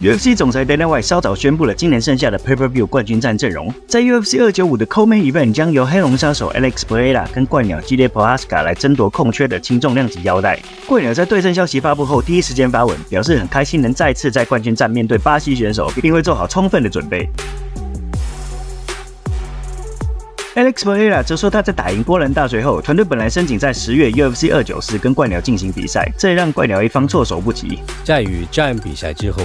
UFC 总裁 Dana White 稍早宣布了今年剩下的 p a p e r v i e w 冠军战阵容，在 UFC 二九五的 Co-Main Event 将由黑龙杀手 Alex Pereira 跟怪鸟 g i l e p o a s k a 来争夺空缺的轻重量级腰带。怪鸟在对阵消息发布后，第一时间发文，表示很开心能再次在冠军战面对巴西选手，并会做好充分的准备。Alex Pereira 则说，他在打赢波兰大锤后，团队本来申请在十月 UFC 二九四跟怪鸟进行比赛，这也让怪鸟一方措手不及。在与 j a n 比赛之后。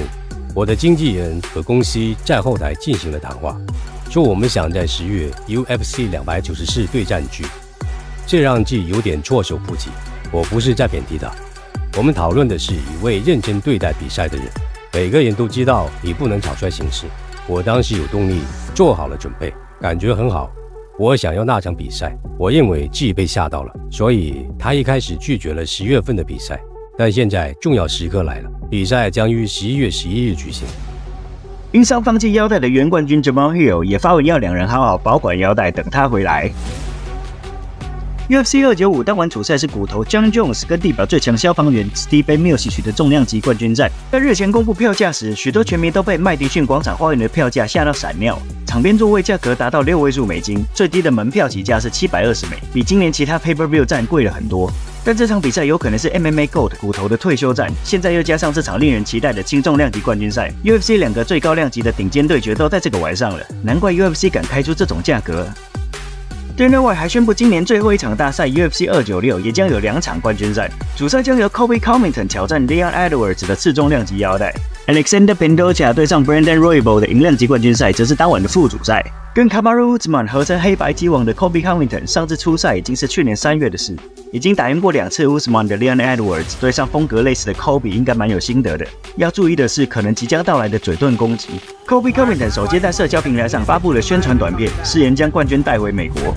我的经纪人和公司在后台进行了谈话，说我们想在十月 UFC 两百九十四对战局，这让 G 有点措手不及。我不是在贬低他，我们讨论的是一位认真对待比赛的人。每个人都知道你不能草率行事。我当时有动力，做好了准备，感觉很好。我想要那场比赛，我认为自己被吓到了，所以他一开始拒绝了十月份的比赛。但现在重要时刻来了，比赛将于十一月十一日举行。因伤放弃腰带的原冠军 Jamal Hill 也发文要两人好好保管腰带，等他回来。UFC 二九五当晚主赛是骨头 John Jones 跟地表最强消防员 Steve Mills 取得重量级冠军战。在日前公布票价时，许多球迷都被麦迪逊广场花园的票价吓到闪尿，场边座位价格达到六位数美金，最低的门票起价是七百二十美，比今年其他 Pay Per View 战贵了很多。但这场比赛有可能是 MMA Gold 骨头的退休战，现在又加上这场令人期待的轻重量级冠军赛，UFC 两个最高量级的顶尖对决都在这个晚上了，难怪 UFC 敢开出这种价格。Dana White 还宣布，今年最后一场大赛 UFC 二九六也将有两场冠军赛，主赛将由 Kobe Covington 挑战 Leon Edwards 的次重量级腰带，Alexander Pondoja 对上 Brandon Roybal 的银量级冠军赛则是当晚的副主赛。跟 Kamaru Usman 合称黑白鸡王的 Kobe Covington 上次出赛已经是去年三月的事，已经打赢过两次 Usman 的 Leon Edwards，对上风格类似的 Kobe 应该蛮有心得的。要注意的是，可能即将到来的嘴遁攻击。Kobe Covington 首先在社交平台上发布了宣传短片，誓言将冠军带回美国。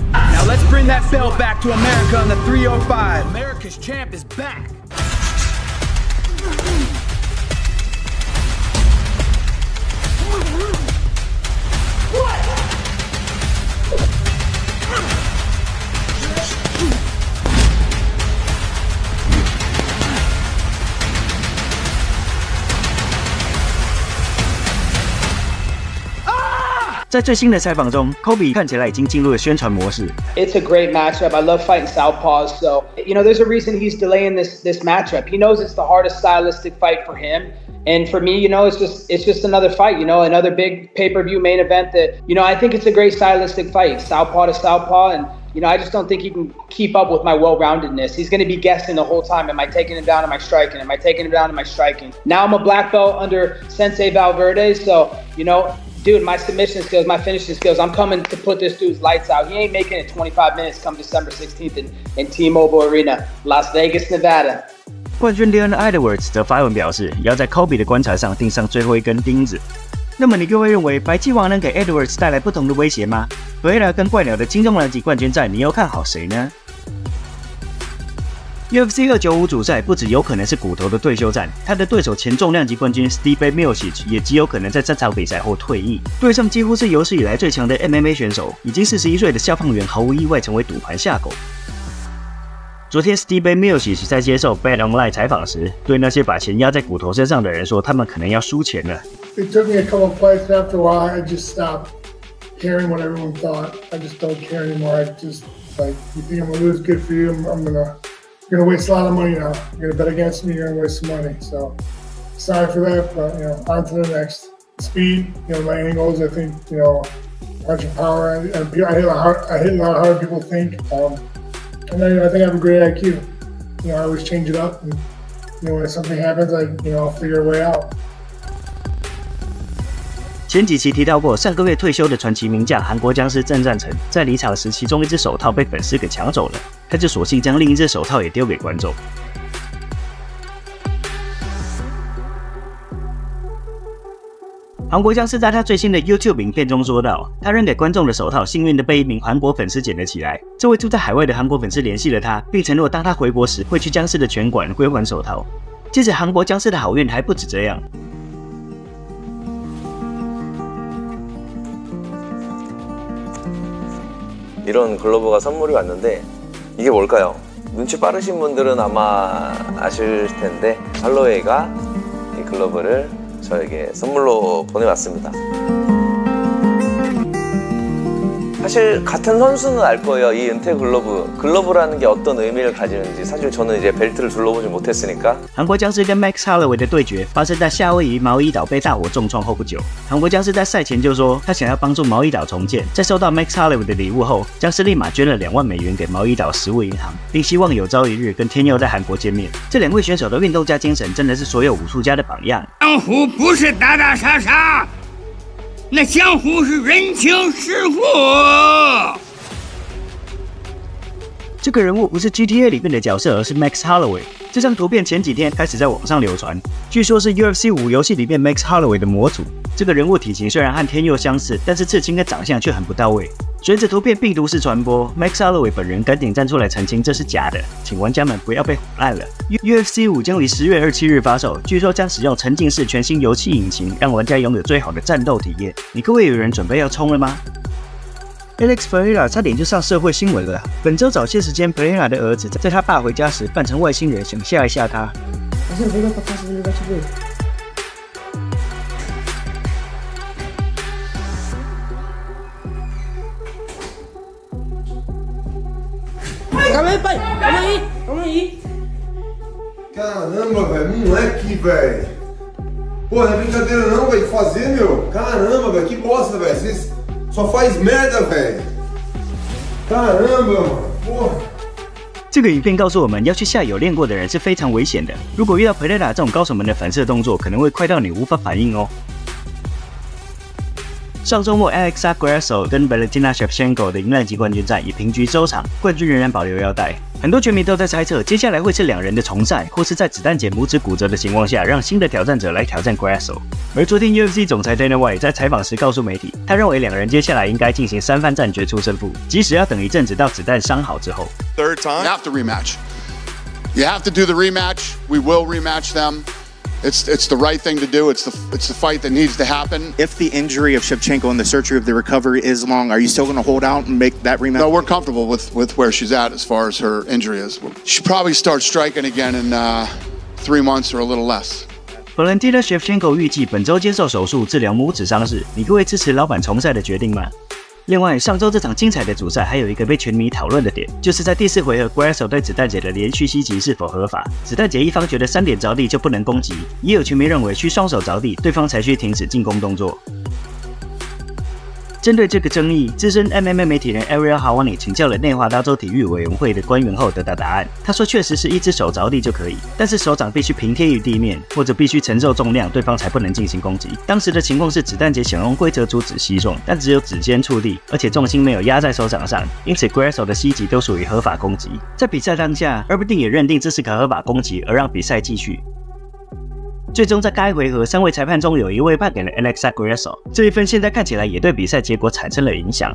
在最新的采访中，Kobe 看起来已经进入了宣传模式。It's a great matchup. I love fighting southpaws, so you know there's a reason he's delaying this this matchup. He knows it's the hardest stylistic fight for him. And for me, you know, it's just it's just another fight, you know, another big pay-per-view main event that, you know, I think it's a great stylistic fight, southpaw to southpaw, and you know, I just don't think he can keep up with my well-roundedness. He's going to be guessing the whole time. Am I taking him down? Am I striking? Am I taking him down? Am I striking? Now I'm a black belt under Sensei Valverde, so you know, dude, my submission skills, my finishing skills, I'm coming to put this dude's lights out. He ain't making it 25 minutes come December 16th in, in T-Mobile Arena, Las Vegas, Nevada. 冠军 Leon Edwards 则发文表示，要在 Kobe 的棺材上钉上最后一根钉子。那么你各位认为白鸡王能给 Edwards 带来不同的威胁吗？回来跟怪鸟的金重量级冠军战，你又看好谁呢 ？UFC 二九五主赛不止有可能是骨头的退休战，他的对手前重量级冠军 Steve Miocic 也极有可能在这场比赛后退役，对上几乎是有史以来最强的 MMA 选手。已经四十一岁的消防员毫无意外成为赌盘下狗。昨天 Steve Miocic 在接受 Bet Online 采访时，对那些把钱压在骨头身上的人说，他们可能要输钱了。It took me a couple fights after a while. I just stopped caring what everyone thought. I just don't care anymore. I just like you think I'm gonna lose, good for you. I'm gonna you're gonna waste a lot of money now. You're gonna bet against me. You're gonna waste some money. So sorry for that, but you know, on to the next. Speed, you know, my angles. I think you know, punching power. And I, I hit a hard, I hit a lot harder people think. Um, and I, I think I have a great IQ. You know, I always change it up, and you know, when something happens, I you know, I'll figure a way out. 前几期提到过，上个月退休的传奇名将韩国僵尸郑战成，在离场时，其中一只手套被粉丝给抢走了，他就索性将另一只手套也丢给观众。韩国僵尸在他最新的 YouTube 影片中说道：“他扔给观众的手套，幸运的被一名韩国粉丝捡了起来。这位住在海外的韩国粉丝联系了他，并承诺当他回国时会去僵尸的拳馆归还手套。接着，韩国僵尸的好运还不止这样。” 이런 글로브가 선물이 왔는데 이게 뭘까요? 눈치 빠르신 분들은 아마 아실 텐데 할로웨이가 글러브를 저에게 선물로 보내왔습니다. 사실 같은 선수는 알 거예요. 이 은퇴 글러브, 글러브라는 게 어떤 의미를 가지는지. 사실 저는 이제 벨트를 둘러보지 못했으니까 韩国僵尸跟 Max Holloway 的对决发生在夏威夷毛伊岛被大火重创后不久。韩国僵尸在赛前就说他想要帮助毛伊岛重建，在收到 Max Holloway 的礼物后，僵尸立马捐了两万美元给毛伊岛食物银行，并希望有朝一日跟天佑在韩国见面。这两位选手的运动家精神真的是所有武术家的榜样。江湖不是打打杀杀， 那江湖是人情世故。这个人物不是 GTA 里面的角色，而是 Max Holloway。这张图片前几天开始在网上流传，据说是 UFC 五游戏里面 Max Holloway 的模组。这个人物体型虽然和天佑相似，但是至今的长相却很不到位。随着图片病毒式传播，Max Holloway 本人赶紧站出来澄清这是假的，请玩家们不要被唬烂了。UFC 五将于十月二七日发售，据说将使用沉浸式全新游戏引擎，让玩家拥有最好的战斗体验。你各位有人准备要冲了吗？Alex Pereira 差点就上社会新闻了。本周早些时间，Pereira 的儿子在他爸回家时扮成外星人，想吓一吓他。Calma aí, pai. Calma aí. Calma aí. Caramba, velho, moleque, velho. Pô, não é brincadeira não, velho, de fazer, meu. Caramba, velho, que bosta, velho. Vocês só faz merda, velho. Caramba, mano. Porra. 这个影片告诉我们要去下游练过的人是非常危险的。如果遇到 Pereira 这种高手们的反射动作，可能会快到你无法反应哦。上周末，Alexa Grasso 跟 Valentina Shevchenko 的银量级冠军战以平局收场，冠军仍然保留腰带。很多球迷都在猜测，接下来会是两人的重赛，或是在子弹姐拇指骨折的情况下，让新的挑战者来挑战 Grasso。而昨天 UFC 总裁 Dana White 在采访时告诉媒体，他认为两人接下来应该进行三番战决出胜负，即使要等一阵子到子弹伤好之后。Third time? You have to rematch. You have to do the rematch. We will rematch them. It's it's the right thing to do. It's the it's the fight that needs to happen. If the injury of Shevchenko and the surgery of the recovery is long, are you still going to hold out and make that rematch? No, we're comfortable with with where she's at as far as her injury is. She probably start striking again in uh, three months or a little less. Valentina Shevchenko 预计本周接受手术治疗拇指伤势。你各位支持老板重赛的决定吗？ 另外，上周这场精彩的主赛还有一个被全迷讨论的点，就是在第四回合 Grasso 对子弹姐的连续袭击是否合法？子弹姐一方觉得三点着地就不能攻击，也有球迷认为需双手着地，对方才需停止进攻动作。针对这个争议，资深 MMA 媒体人 Ariel Hawani 请教了内华达州体育委员会的官员后得到答案。他说，确实是一只手着地就可以，但是手掌必须平贴于地面，或者必须承受重量，对方才不能进行攻击。当时的情况是，子弹姐想用规则阻止击中，但只有指尖触地，而且重心没有压在手掌上，因此 Grasso 的袭击都属于合法攻击。在比赛当下，Erbin 也认定这是个合法攻击，而让比赛继续。最终，在该回合，三位裁判中有一位判给了 Alexa Grasso，这一分现在看起来也对比赛结果产生了影响。